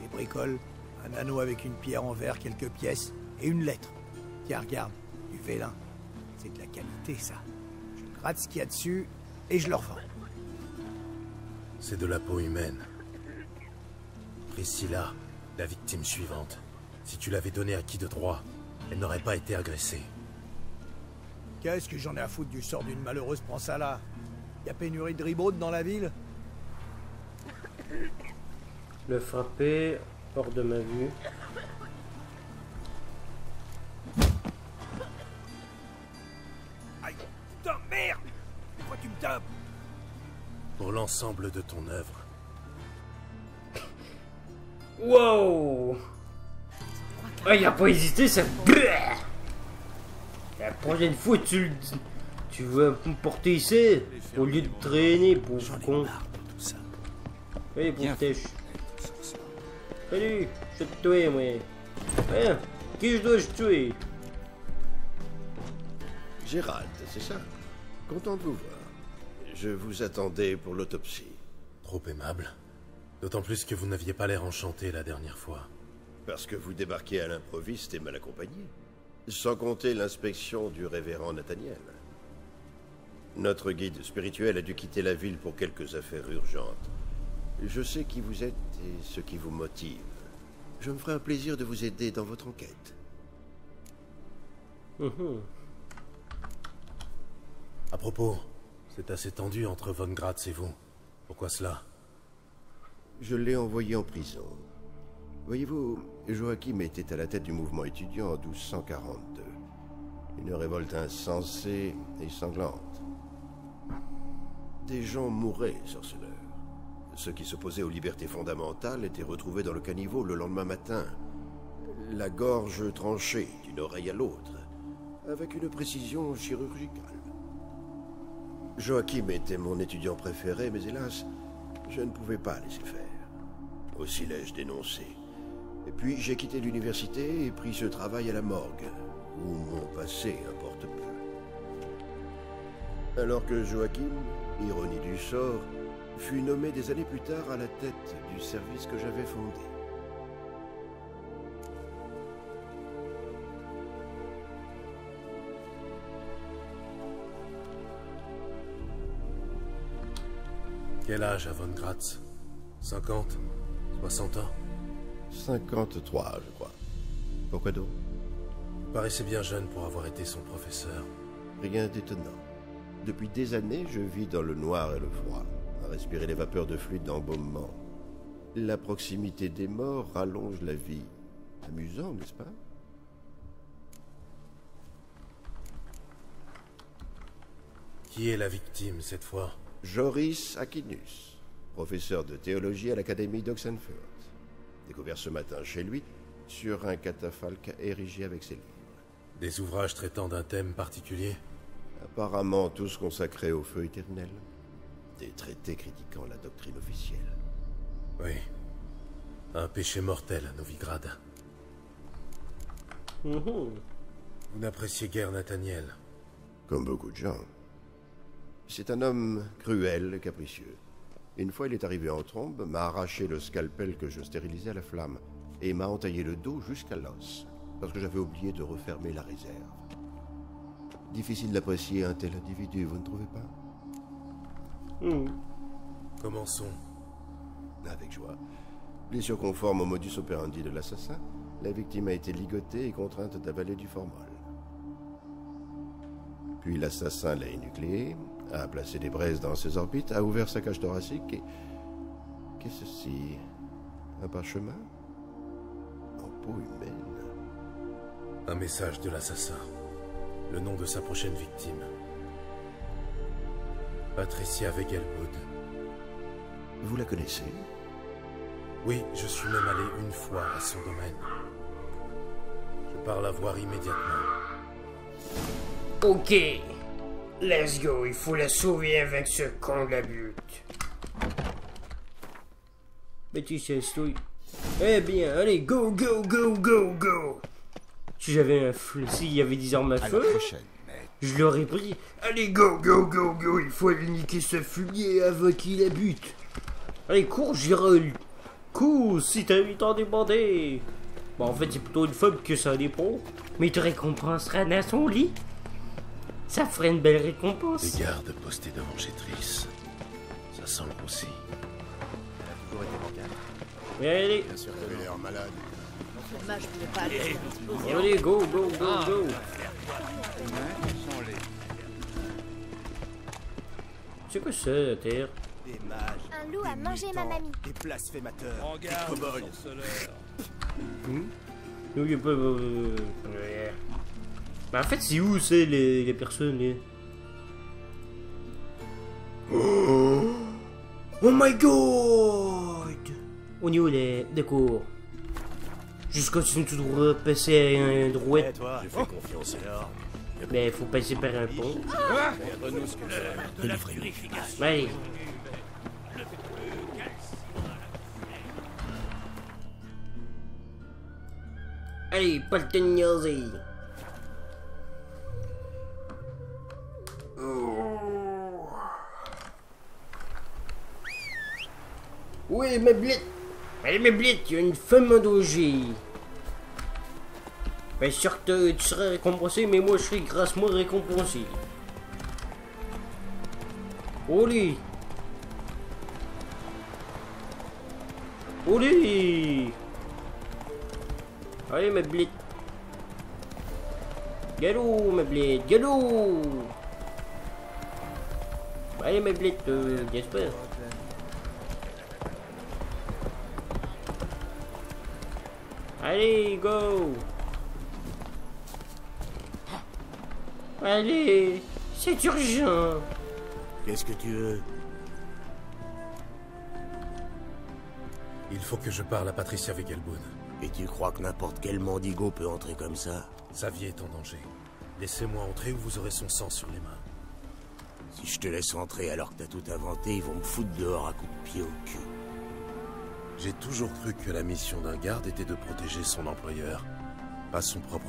Des bricoles, un anneau avec une pierre en verre, quelques pièces et une lettre. Tiens, regarde, du vélin. C'est de la qualité, ça. Je gratte ce qu'il y a dessus et je le revends. C'est de la peau humaine. Priscilla, la victime suivante. Si tu l'avais donnée à qui de droit, elle n'aurait pas été agressée. Qu'est-ce que j'en ai à foutre du sort d'une malheureuse prends ça là Y a pénurie de ribaudes dans la ville? Le frapper hors de ma vue. Pour l'ensemble de ton œuvre. Wow Ah, il a pas hésité, ça. La prochaine fois, tu le dis. Tu vas me porter ici au lieu de traîner, pauvre con. Allez, pauvre têche. Salut, je te tuer, moi. Hein? Qui je dois je tuer? Gérald, c'est ça Content de vous voir. Je vous attendais pour l'autopsie. Trop aimable. D'autant plus que vous n'aviez pas l'air enchanté la dernière fois. Parce que vous débarquez à l'improviste et mal accompagné. Sans compter l'inspection du révérend Nathaniel. Notre guide spirituel a dû quitter la ville pour quelques affaires urgentes. Je sais qui vous êtes et ce qui vous motive. Je me ferai un plaisir de vous aider dans votre enquête. Mhm. À propos, c'est assez tendu entre Von Gratz et vous. Pourquoi cela Je l'ai envoyé en prison. Voyez-vous, Joachim était à la tête du mouvement étudiant en 1242. Une révolte insensée et sanglante. Des gens mouraient sur ce. Ceux qui s'opposaient aux libertés fondamentales étaient retrouvés dans le caniveau le lendemain matin, la gorge tranchée d'une oreille à l'autre, avec une précision chirurgicale. Joachim était mon étudiant préféré, mais hélas, je ne pouvais pas laisser faire. Aussi l'ai-je dénoncé. Et puis j'ai quitté l'université et pris ce travail à la morgue, où mon passé importe peu. Alors que Joachim, ironie du sort, fut nommé des années plus tard à la tête du service que j'avais fondé. Quel âge a Von Gratz? 50 60 ans? 53, je crois. Pourquoi donc? Vous paraissez bien jeune pour avoir été son professeur. Rien d'étonnant. Depuis des années, je vis dans le noir et le froid, à respirer les vapeurs de fluide d'embaumement. La proximité des morts rallonge la vie. Amusant, n'est-ce pas? Qui est la victime cette fois? Joris Akinus, professeur de théologie à l'Académie d'Oxenfurt. Découvert ce matin chez lui, sur un catafalque érigé avec ses livres. Des ouvrages traitant d'un thème particulier? Apparemment tous consacrés au feu éternel. Des traités critiquant la doctrine officielle. Oui. Un péché mortel à Novigrad. Vous n'appréciez guère Nathaniel Comme beaucoup de gens. C'est un homme cruel et capricieux. Une fois, il est arrivé en trombe, m'a arraché le scalpel que je stérilisais à la flamme, et m'a entaillé le dos jusqu'à l'os, parce que j'avais oublié de refermer la réserve. Difficile d'apprécier un tel individu, vous ne trouvez pas? Commençons. Avec joie. Blessure conforme au modus operandi de l'assassin, la victime a été ligotée et contrainte d'avaler du formol. Puis l'assassin l'a énucléé, a placé des braises dans ses orbites, a ouvert sa cage thoracique et... Qu'est-ce ceci Un parchemin? En peau humaine Un message de l'assassin. Le nom de sa prochaine victime. Patricia Wegelbud. Vous la connaissez? Oui, je suis même allé une fois à son domaine. Je pars la voir immédiatement. Ok. Let's go, il faut la sauver avec ce con de la butte. Petit chestouille. Eh bien, allez, go, go, go, go, go. Si j'avais un feu, s'il y avait des armes à feu, je l'aurais pris. Allez, go, go, go, go, il faut aller niquer ce fumier avant qu'il la bute. Allez, cours, Girol. Cours, si t'as eu temps débordé. Bon, en fait, c'est plutôt une femme que ça dépend. Mais tu récompenseras dans son lit. Ça ferait une belle récompense. Les gardes postés devant Gétris. Ça sent le roussi. Mais allez, Bien sûr qu'elle l'air malade. Dommage, je pouvais pas aller allez, go, go, go, go. C'est quoi ça, la terre? Des mages. Un loup a des mangé ma mamie. Des blasphémateurs. Prends Des sorceleur. Donc, il peut. Mais en fait, c'est où, c'est les, les personnes, Oh, oh my god On est où, les D'accord. Juste continue tout droit, passer à un droit. Mais il faut passer par un pont. Ce que de la purification. Allez. Allez, pas le temps de Oh. Oui, mais blitz. Allez, mais blitz, il y a une femme en danger. Ben, certes, tu seras récompensé, mais moi, je serai grassement récompensé. Olé Olé Allez, ma blite. Galop, ma blite, galop Allez, ma blite, euh, j'espère. Allez, go Allez, c'est urgent. Qu'est-ce que tu veux? Il faut que je parle à Patricia Wegelboon. Et tu crois que n'importe quel mendigo peut entrer comme ça? Sa vie est en danger. Laissez-moi entrer ou vous aurez son sang sur les mains. Si je te laisse entrer alors que t'as tout inventé, ils vont me foutre dehors à coups de pied au cul. J'ai toujours cru que la mission d'un garde était de protéger son employeur, pas son propre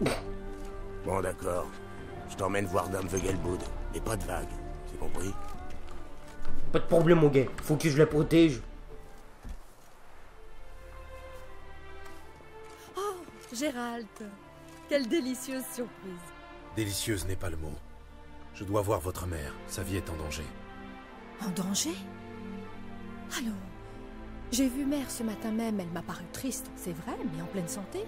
cul. Bon d'accord. Je t'emmène voir Dame Vegelboud. Et pas de vague. C'est compris? Pas de problème, mon gars. Faut que je la protège. Oh, Gérald Quelle délicieuse surprise Délicieuse n'est pas le mot. Je dois voir votre mère. Sa vie est en danger. En danger? Allons. J'ai vu mère ce matin même, elle m'a paru triste, c'est vrai, mais en pleine santé.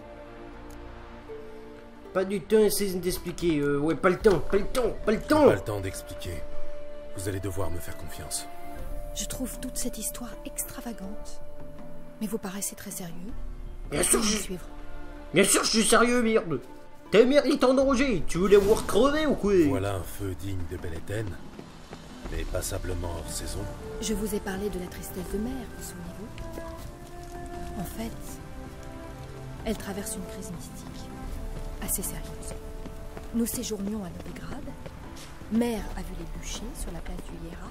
Pas du temps, essaye d'expliquer. Euh, ouais, pas le temps, pas le temps, pas le temps. Pas le temps d'expliquer. Vous allez devoir me faire confiance. Je trouve toute cette histoire extravagante. Mais vous paraissez très sérieux. Bien sûr, je... suivre. Bien sûr, je suis sérieux, merde. Ta mère est en danger. Tu veux la voir crever ou quoi? Voilà un feu digne de Belléten, mais passablement hors saison. Je vous ai parlé de la tristesse de mère, vous souvenez-vous? En fait, elle traverse une crise mystique, assez sérieuse. Nous séjournions à Novigrad. Mère a vu les bûchers sur la place du Hiéra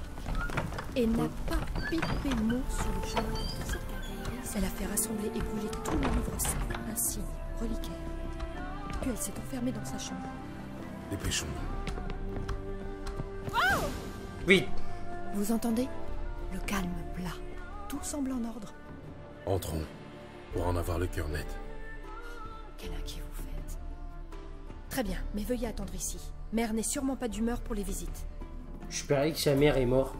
et n'a pas pipé mot sur le genre de cette. Elle a fait rassembler et brûler tous les livres saints, insignes, reliquaires. Puis elle s'est enfermée dans sa chambre. Dépêchons-nous. Vite Vous entendez? Le calme plat. Tout semble en ordre. Entrons, pour en avoir le cœur net. Quel inquiet vous faites. Très bien, mais veuillez attendre ici. Mère n'est sûrement pas d'humeur pour les visites. Je parie que sa mère est morte.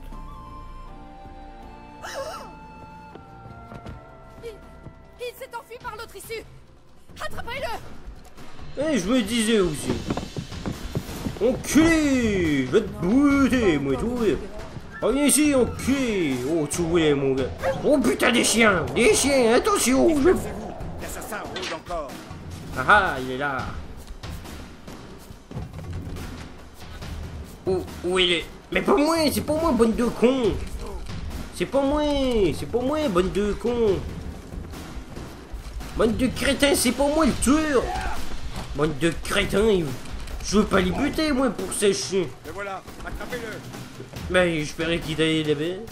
Eh, je me disais aussi. Enculé Je vais te brûler, moi, tout. Oh, viens ici, enculé Oh, tu voulais, mon gars. Oh, putain, des chiens Des chiens, attention. Ah ah, il est là. Où, où il est? Mais pas moi, c'est pas moi, bonne de con C'est pas moi, c'est pas moi, bonne de con Bonne de crétin, c'est pas moi le tueur Bonne de crétin, il- je veux pas les buter, moi, pour ces chiens. Et voilà, attrapez-le. Mais j'espérais qu'il allait là-bas.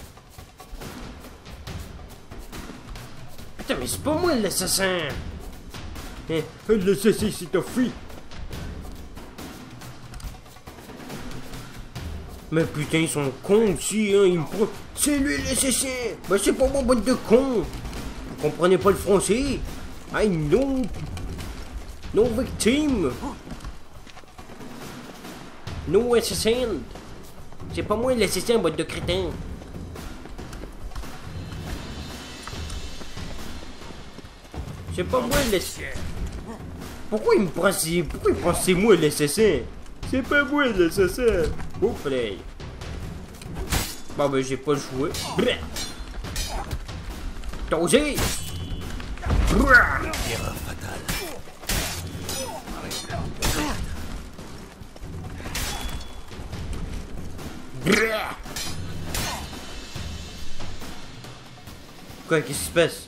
Putain, mais c'est pas moi l'assassin Eh, L'assassin s'est enfui Mais putain, ils sont cons aussi, hein, ils me prennent... C'est lui l'assassin Bah c'est pas moi, bonne de con Vous comprenez pas le français I know No victime No assassin. C'est pas moi l'assassin, boîte de crétin. C'est pas moi l'assassin Pourquoi il me prend si... Pourquoi il prend c'est moi l'assassin? C'est pas moi l'assassin. Oh play. Bon ben j'ai pas joué. T'as osé? Quoi, qu'est-ce qui se passe?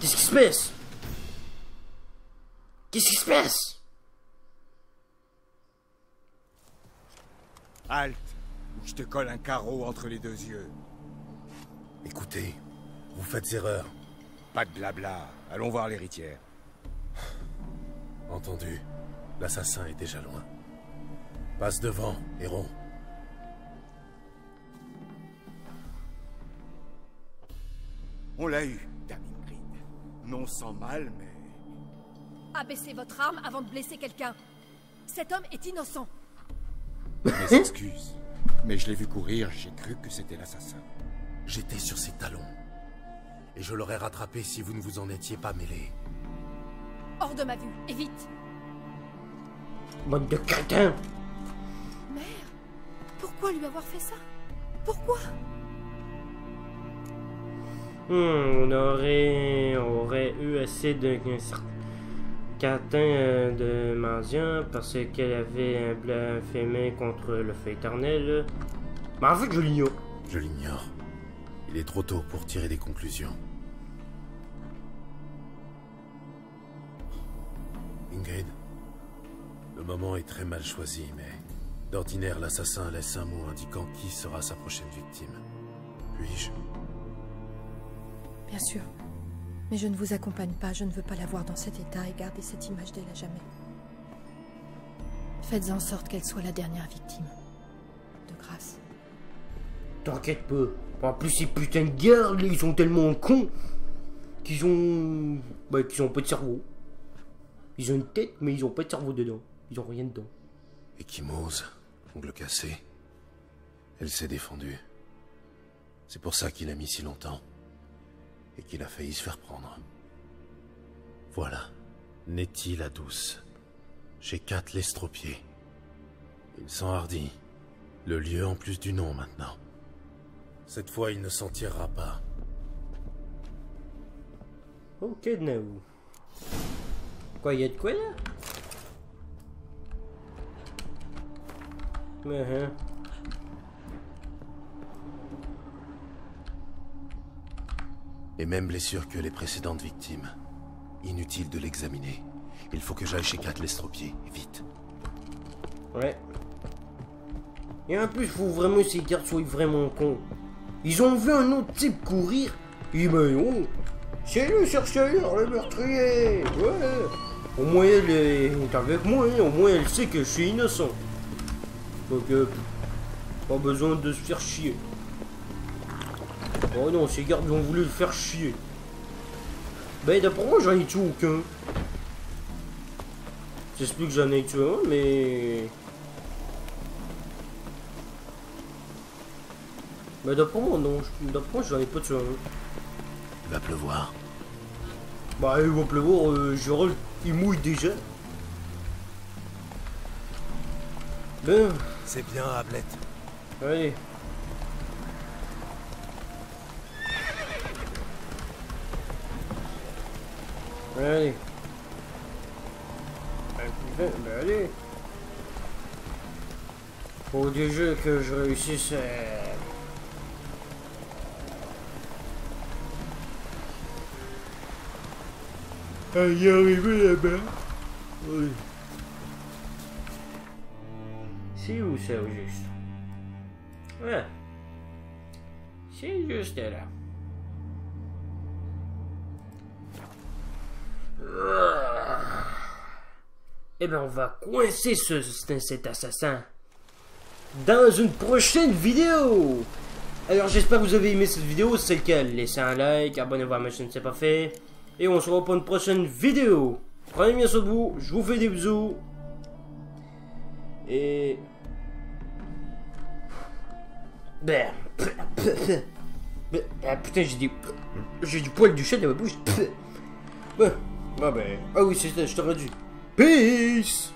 Qu'est-ce qui se passe? Qu'est-ce qui se passe? Halte, ou je te colle un carreau entre les deux yeux. Écoutez, vous faites erreur. Pas de blabla. Allons voir l'héritière. Entendu. L'assassin est déjà loin. Passe devant, héros. On l'a eu, Dame Ingrid. Non sans mal, mais... Abaissez votre arme avant de blesser quelqu'un. Cet homme est innocent. Mes *laughs* excuses. Mais je l'ai vu courir, j'ai cru que c'était l'assassin. J'étais sur ses talons. Et je l'aurais rattrapé si vous ne vous en étiez pas mêlé. Hors de ma vue, et vite. Bande de crétins Mère, pourquoi lui avoir fait ça? Pourquoi? On aurait, aurait eu assez. Catin euh, de mendiant parce qu'elle avait un blasphémé contre le feu éternel. Mais en je l'ignore. Je l'ignore. Il est trop tôt pour tirer des conclusions. Ingrid, le moment est très mal choisi, mais d'ordinaire, l'assassin laisse un mot indiquant qui sera sa prochaine victime. Puis-je Bien sûr. Mais je ne vous accompagne pas, je ne veux pas la voir dans cet état et garder cette image d'elle à jamais. Faites en sorte qu'elle soit la dernière victime. De grâce. T'inquiète pas. En plus, ces putains de gardes, ils sont tellement cons qu'ils ont. Bah, qu'ils ont pas de cerveau. Ils ont une tête, mais ils ont pas de cerveau dedans. Ils ont rien dedans. Ekimose, ongle cassé. Elle s'est défendue. C'est pour ça qu'il a mis si longtemps. Et qu'il a failli se faire prendre. Voilà. Nettie la douce. Chez Kat l'estropié. Il s'enhardit. Le lieu en plus du nom maintenant. Cette fois, il ne s'en tirera pas. Ok. Quoi, y'a de quoi là? Hein. Les mêmes blessures que les précédentes victimes. Inutile de l'examiner. Il faut que j'aille chez Kat l'estropié, vite. Ouais. Et en plus, faut vraiment que ces gardes soient vraiment cons. Ils ont vu un autre type courir. Et ben oh, c'est le chercheur, le meurtrier. Ouais. Au moins elle est avec moi, hein. au moins elle sait que je suis innocent. Donc, euh, pas besoin de se faire chier. Oh non, ces gardes ont voulu le faire chier. Ben d'après moi j'en ai tué aucun. J'explique que j'en ai tué un, mais... Ben d'après moi non, d'après moi j'en ai pas tué un. Il va pleuvoir. Bah il va pleuvoir, euh, Gérald, il mouille déjà. Ben... C'est bien, Ablette. Allez. Allez. Ben, putain, ben allez. Faut déjà que je réussisse à... à y arriver là-bas. Oui. C'est où ça au juste? Ouais. C'est juste là. Eh ben, on va coincer ce, cet assassin dans une prochaine vidéo. Alors, j'espère que vous avez aimé cette vidéo. Si c'est le cas, laissez un like, abonnez-vous à ma chaîne c'est pas fait. Et on se revoit pour une prochaine vidéo. Prenez bien soin de vous. Je vous fais des bisous. Et... Ben... Putain, j'ai. J'ai du poil du chat dans ma bouche. Ah ben... Ah oui, c'est je t'aurais dit. Peace